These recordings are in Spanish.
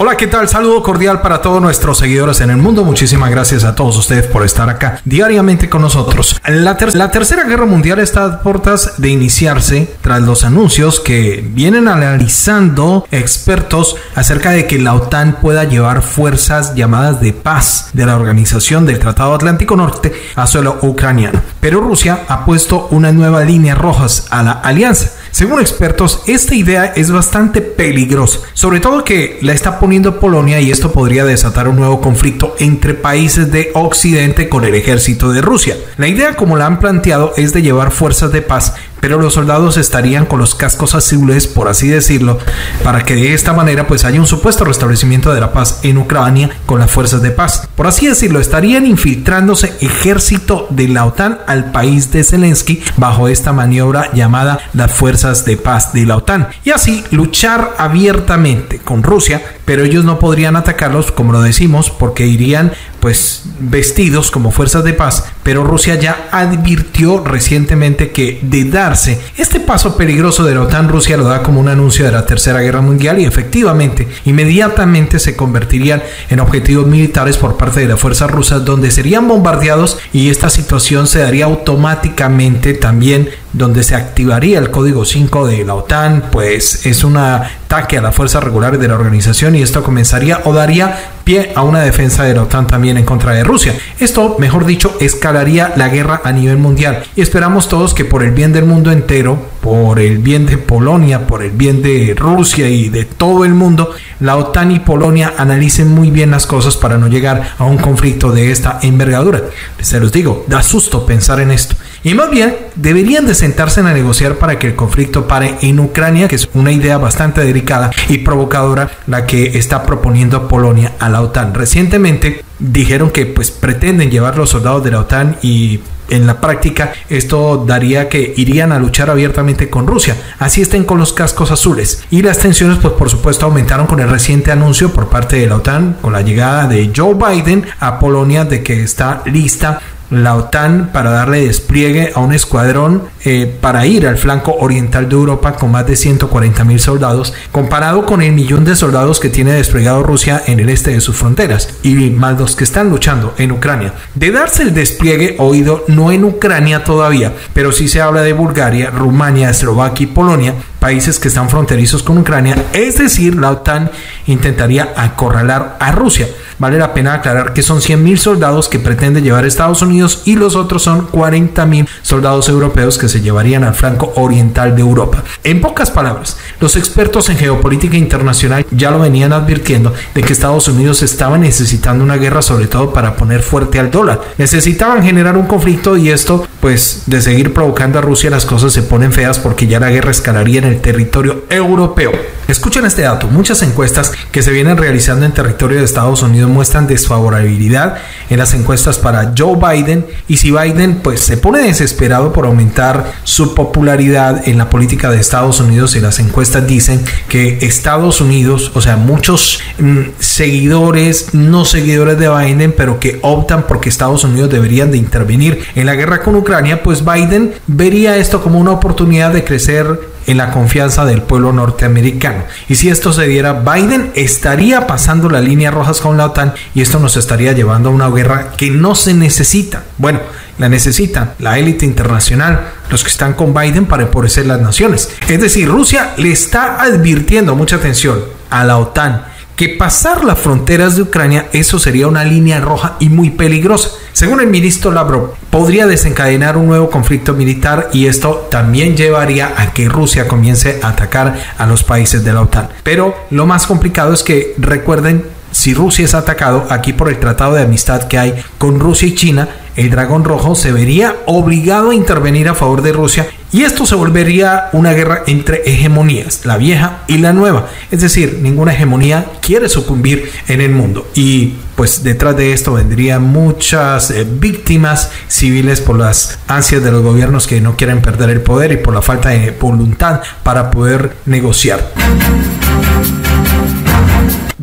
Hola, ¿qué tal? Saludo cordial para todos nuestros seguidores en el mundo. Muchísimas gracias a todos ustedes por estar acá diariamente con nosotros. La, Tercera Guerra Mundial está a puertas de iniciarse tras los anuncios que vienen analizando expertos acerca de que la OTAN pueda llevar fuerzas llamadas de paz de la Organización del Tratado Atlántico Norte a suelo ucraniano. Pero Rusia ha puesto unas nuevas líneas rojas a la alianza. Según expertos, esta idea es bastante peligrosa, sobre todo que la está poniendo Polonia y esto podría desatar un nuevo conflicto entre países de Occidente con el ejército de Rusia. La idea como la han planteado es de llevar fuerzas de paz pero los soldados estarían con los cascos azules, por así decirlo, para que de esta manera pues haya un supuesto restablecimiento de la paz en Ucrania con las fuerzas de paz. Por así decirlo, estarían infiltrándose ejército de la OTAN al país de Zelensky bajo esta maniobra llamada las fuerzas de paz de la OTAN y así luchar abiertamente con Rusia, pero ellos no podrían atacarlos como lo decimos porque irían pues vestidos como fuerzas de paz, pero Rusia ya advirtió recientemente que de darse este paso peligroso de la OTAN, Rusia lo da como un anuncio de la Tercera Guerra Mundial y efectivamente inmediatamente se convertirían en objetivos militares por parte de las fuerzas rusas donde serían bombardeados y esta situación se daría automáticamente también donde se activaría el código 5 de la OTAN, pues es un ataque a las fuerzas regulares de la organización y esto comenzaría o daría pie a una defensa de la OTAN también en contra de Rusia. Esto, mejor dicho, escalaría la guerra a nivel mundial y esperamos todos que por el bien del mundo entero, por el bien de Polonia, por el bien de Rusia y de todo el mundo, la OTAN y Polonia analicen muy bien las cosas para no llegar a un conflicto de esta envergadura. Se los digo, da susto pensar en esto. Y más bien, deberían de sentarse a negociar para que el conflicto pare en Ucrania, que es una idea bastante delicada y provocadora la que está proponiendo Polonia a la OTAN. Recientemente dijeron que pues pretenden llevar los soldados de la OTAN y en la práctica esto daría que irían a luchar abiertamente con Rusia. Así estén con los cascos azules. Y las tensiones pues por supuesto aumentaron con el reciente anuncio por parte de la OTAN con la llegada de Joe Biden a Polonia de que está lista la OTAN para darle despliegue a un escuadrón eh, para ir al flanco oriental de Europa con más de 140 mil soldados, comparado con el millón de soldados que tiene desplegado Rusia en el este de sus fronteras y más los que están luchando en Ucrania. De darse el despliegue oído no en Ucrania todavía, pero sí se habla de Bulgaria, Rumania, Eslovaquia y Polonia, países que están fronterizos con Ucrania, es decir, la OTAN intentaría acorralar a Rusia. Vale la pena aclarar que son 100.000 soldados que pretende llevar Estados Unidos y los otros son 40.000 soldados europeos que se llevarían al flanco oriental de Europa. En pocas palabras, los expertos en geopolítica internacional ya lo venían advirtiendo de que Estados Unidos estaba necesitando una guerra sobre todo para poner fuerte al dólar. Necesitaban generar un conflicto y esto pues de seguir provocando a Rusia las cosas se ponen feas porque ya la guerra escalaría en el territorio europeo. Escuchen este dato, muchas encuestas que se vienen realizando en territorio de Estados Unidos muestran desfavorabilidad en las encuestas para Joe Biden y si Biden pues se pone desesperado por aumentar su popularidad en la política de Estados Unidos y las encuestas dicen que Estados Unidos, o sea, muchos mm, seguidores, no seguidores de Biden, pero que optan porque Estados Unidos deberían de intervenir en la guerra con Ucrania, pues Biden vería esto como una oportunidad de crecer en la confianza del pueblo norteamericano. Y si esto se diera, Biden estaría pasando las líneas rojas con la OTAN y esto nos estaría llevando a una guerra que no se necesita. Bueno, la necesitan la élite internacional, los que están con Biden para empobrecer las naciones. Es decir, Rusia le está advirtiendo mucha atención a la OTAN que pasar las fronteras de Ucrania eso sería una línea roja y muy peligrosa. Según el ministro Lavrov, podría desencadenar un nuevo conflicto militar y esto también llevaría a que Rusia comience a atacar a los países de la OTAN. Pero lo más complicado es que recuerden si Rusia es atacado aquí por el tratado de amistad que hay con Rusia y China, el dragón rojo se vería obligado a intervenir a favor de Rusia y esto se volvería una guerra entre hegemonías, la vieja y la nueva. Es decir, ninguna hegemonía quiere sucumbir en el mundo. Y pues detrás de esto vendrían muchas eh, víctimas civiles por las ansias de los gobiernos que no quieren perder el poder y por la falta de voluntad para poder negociar.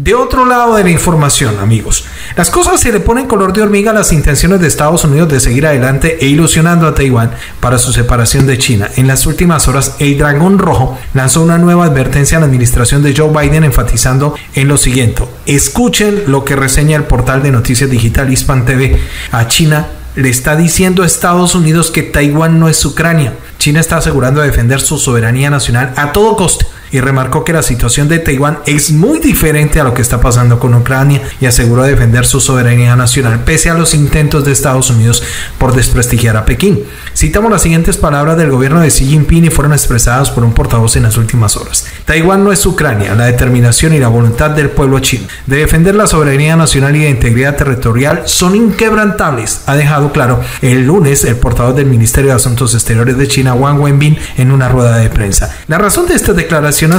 De otro lado de la información, amigos, las cosas se le ponen color de hormiga a las intenciones de Estados Unidos de seguir adelante e ilusionando a Taiwán para su separación de China. En las últimas horas, el Dragón Rojo lanzó una nueva advertencia a la administración de Joe Biden enfatizando en lo siguiente. Escuchen lo que reseña el portal de noticias digital Hispan TV. A China le está diciendo a Estados Unidos que Taiwán no es Ucrania. China está asegurando defender su soberanía nacional a todo coste y remarcó que la situación de Taiwán es muy diferente a lo que está pasando con Ucrania y aseguró defender su soberanía nacional pese a los intentos de Estados Unidos por desprestigiar a Pekín. Citamos las siguientes palabras del gobierno de Xi Jinping y fueron expresadas por un portavoz en las últimas horas. Taiwán no es Ucrania, la determinación y la voluntad del pueblo chino de defender la soberanía nacional y la integridad territorial son inquebrantables, ha dejado claro el lunes el portavoz del Ministerio de Asuntos Exteriores de China, Wang Wenbin, en una rueda de prensa. La razón de esta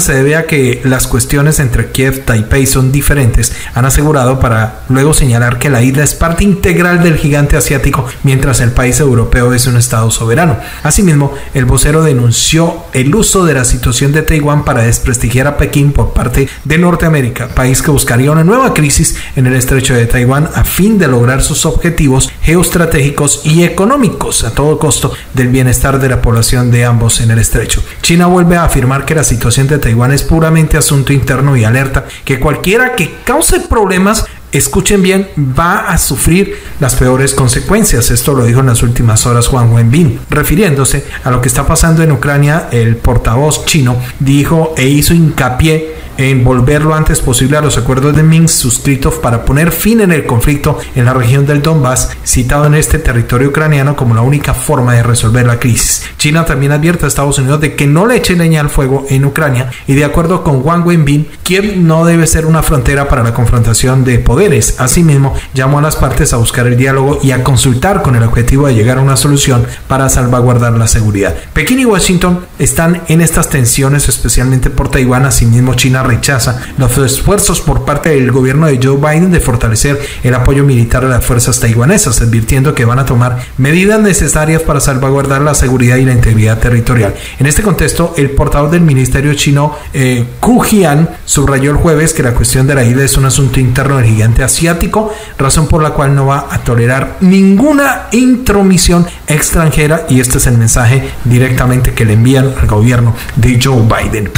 se debe a que las cuestiones entre Kiev y Taipei son diferentes, han asegurado para luego señalar que la isla es parte integral del gigante asiático, mientras el país europeo es un estado soberano. Asimismo, el vocero denunció el uso de la situación de Taiwán para desprestigiar a Pekín por parte de Norteamérica, país que buscaría una nueva crisis en el estrecho de Taiwán a fin de lograr sus objetivos geoestratégicos y económicos a todo costo del bienestar de la población de ambos en el estrecho. China vuelve a afirmar que la situación de Taiwán es puramente asunto interno y alerta que cualquiera que cause problemas escuchen bien, va a sufrir las peores consecuencias. Esto lo dijo en las últimas horas Juan Wenbin. Refiriéndose a lo que está pasando en Ucrania, el portavoz chino dijo e hizo hincapié en volver lo antes posible a los acuerdos de Minsk suscritos para poner fin en el conflicto en la región del Donbass, citado en este territorio ucraniano como la única forma de resolver la crisis. China también advierte a Estados Unidos de que no le eche leña al fuego en Ucrania y de acuerdo con Wang Wenbin, Kiev no debe ser una frontera para la confrontación de Asimismo, llamó a las partes a buscar el diálogo y a consultar con el objetivo de llegar a una solución para salvaguardar la seguridad. Pekín y Washington están en estas tensiones, especialmente por Taiwán. Asimismo, China rechaza los esfuerzos por parte del gobierno de Joe Biden de fortalecer el apoyo militar a las fuerzas taiwanesas, advirtiendo que van a tomar medidas necesarias para salvaguardar la seguridad y la integridad territorial. En este contexto, el portavoz del ministerio chino, eh, Ku Jian, subrayó el jueves que la cuestión de la isla es un asunto interno del gigante asiático, razón por la cual no va a tolerar ninguna intromisión extranjera y este es el mensaje directamente que le envían al gobierno de Joe Biden.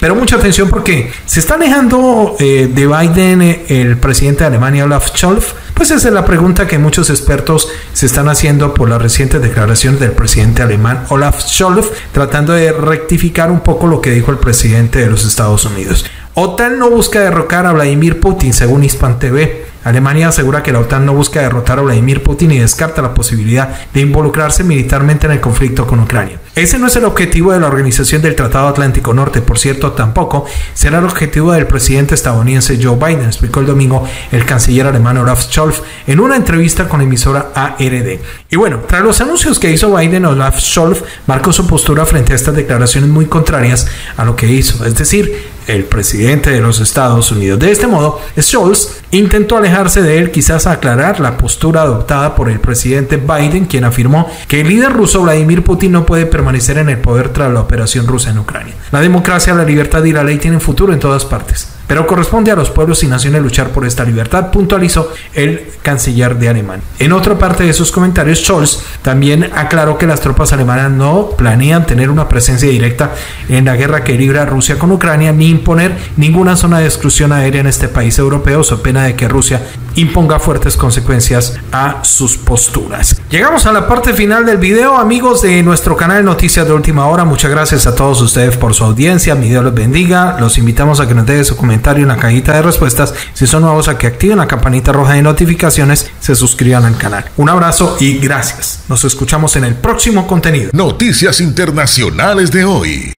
Pero mucha atención porque se está alejando eh, de Biden eh, el presidente de Alemania, Olaf Scholz. Pues esa es la pregunta que muchos expertos se están haciendo por la reciente declaración del presidente alemán Olaf Scholz, tratando de rectificar un poco lo que dijo el presidente de los Estados Unidos. OTAN no busca derrocar a Vladimir Putin, según Hispan TV. Alemania asegura que la OTAN no busca derrotar a Vladimir Putin y descarta la posibilidad de involucrarse militarmente en el conflicto con Ucrania. Ese no es el objetivo de la Organización del Tratado Atlántico Norte, por cierto, tampoco será el objetivo del presidente estadounidense Joe Biden, explicó el domingo el canciller alemán Olaf Scholz en una entrevista con la emisora ARD. Y bueno, tras los anuncios que hizo Biden, Olaf Scholz marcó su postura frente a estas declaraciones muy contrarias a lo que hizo, es decir, el presidente de los Estados Unidos. De este modo, Scholz intentó alejarse de él, quizás aclarar la postura adoptada por el presidente Biden, quien afirmó que el líder ruso Vladimir Putin no puede permanecer en el poder tras la operación rusa en Ucrania. La democracia, la libertad y la ley tienen futuro en todas partes pero corresponde a los pueblos y naciones luchar por esta libertad, puntualizó el canciller de Alemania. En otra parte de sus comentarios, Scholz también aclaró que las tropas alemanas no planean tener una presencia directa en la guerra que libra Rusia con Ucrania, ni imponer ninguna zona de exclusión aérea en este país europeo, so pena de que Rusia imponga fuertes consecuencias a sus posturas. Llegamos a la parte final del video, amigos de nuestro canal Noticias de Última Hora. Muchas gracias a todos ustedes por su audiencia. Mi Dios los bendiga. Los invitamos a que nos dejen su comentario en la cajita de respuestas. Si son nuevos, a que activen la campanita roja de notificaciones, se suscriban al canal. Un abrazo y gracias. Nos escuchamos en el próximo contenido. Noticias Internacionales de hoy.